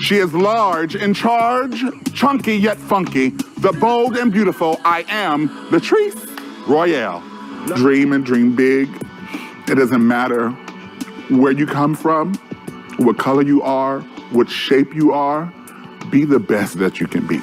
She is large in charge, chunky yet funky, the bold and beautiful. I am Latrice Royale. Dream and dream big. It doesn't matter where you come from, what color you are, what shape you are. Be the best that you can be.